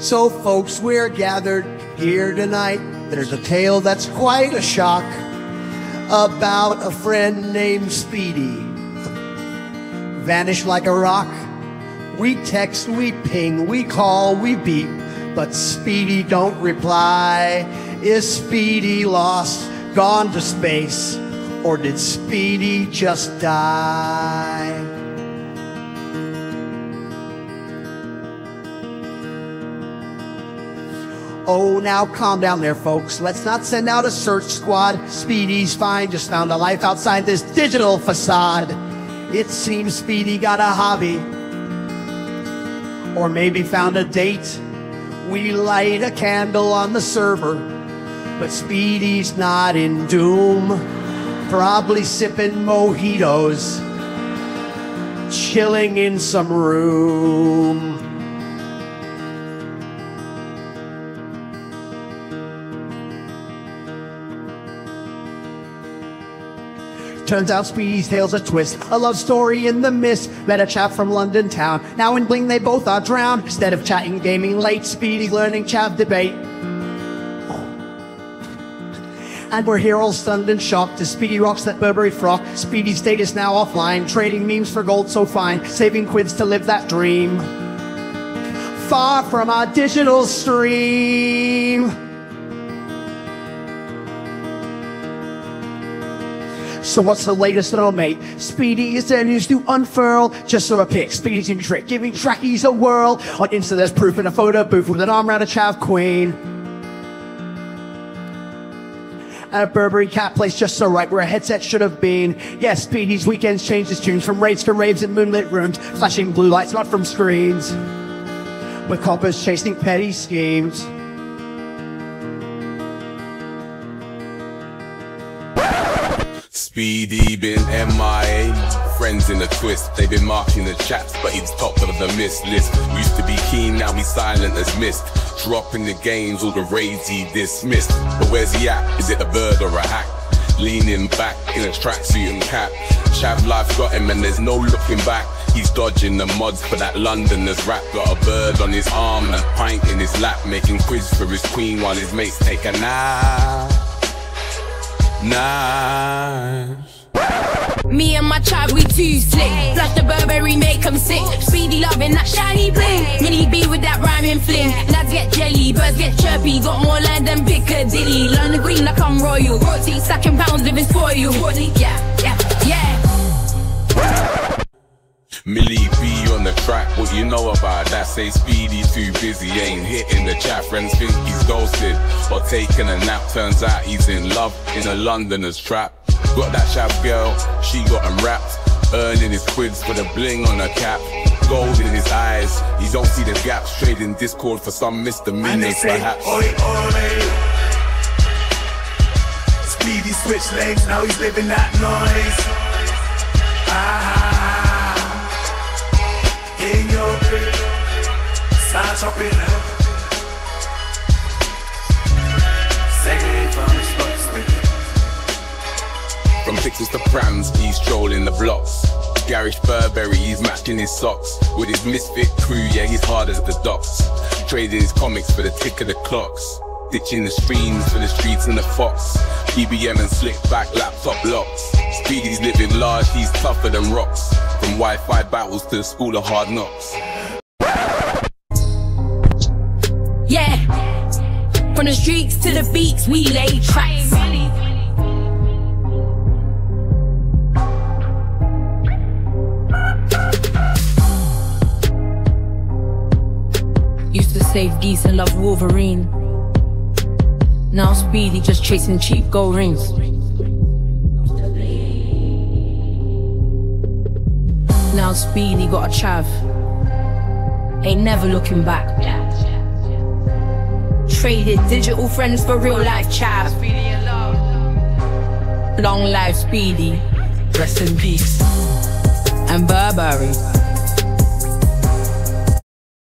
So, folks, we're gathered here tonight. There's a tale that's quite a shock about a friend named Speedy. Vanished like a rock. We text, we ping, we call, we beep, but Speedy don't reply. Is Speedy lost, gone to space, or did Speedy just die? Oh, now calm down there, folks. Let's not send out a search squad. Speedy's fine, just found a life outside this digital facade. It seems Speedy got a hobby, or maybe found a date. We light a candle on the server, but Speedy's not in doom. Probably sipping mojitos, chilling in some room. Turns out Speedy's tale's a twist, a love story in the mist. Met a chav from London town. Now in Bling they both are drowned. Instead of chatting, gaming late, Speedy learning chav debate. And we're here all stunned and shocked as Speedy rocks that Burberry frock. Speedy's status now offline, trading memes for gold so fine, saving quids to live that dream. Far from our digital stream. So what's the latest on mate? Speedy is there news to unfurl? Just saw a pic, Speedy's in trick, giving trackies a whirl. On Insta there's proof in a photo booth with an arm around a chav queen. And a Burberry cat place just so right where a headset should have been. Yes, Speedy's weekends changed his tunes from raves to raves in moonlit rooms, flashing blue lights not from screens. With coppers chasing petty schemes. Speedy been MIA, friends in the twist. They've been marking the chaps, but he's top of the miss list. Used to be keen, now he's silent as mist. Dropping the games, all the raids he dismissed. But where's he at? Is it a bird or a hack? Leaning back in a tracksuit and cap. Chav life got him and there's no looking back. He's dodging the mods for that Londoners rap. Got a bird on his arm and a pint in his lap, making quiz for his queen while his mates take a nap. Nice. Me and my child, we too slick. Flush the Burberry, make 'em sick. Speedy loving that shiny bling. Millie B with that rhyming fling. Lads get jelly, birds get chirpy. Got more land than Piccadilly. The green like I'm royal. Roti, stacking pounds, living spoil. Yeah, yeah, yeah. Millie B on the track, what you know about that? Say Speedy too busy, ain't hitting the chat. Friends think he's ghosted or taking a nap. Turns out he's in love in a Londoner's trap. Got that chav girl, she got him wrapped. Earning his quids for the bling on her cap. Gold in his eyes, he don't see the gaps. Trading Discord for some misdemeanors, say, perhaps. oi, oi. Speedy switch legs, now he's living that noise. From pixels to prams, he's strolling the blocks. Garish Burberry, he's matching his socks. With his misfit crew, yeah, he's hard as the docks. Trading his comics for the tick of the clocks. Ditching the streams for the streets and the fox. PBM and slick back laptop locks. Speedy's living large, he's tougher than rocks. From Wi-Fi battles to the school of hard knocks. Yeah. From the streets to the beats, we lay tracks. Save geese and love Wolverine. Now Speedy just chasing cheap gold rings. Now Speedy got a chav. Ain't never looking back. Traded digital friends for real life chav. Long life Speedy. Rest in peace. And Burberry.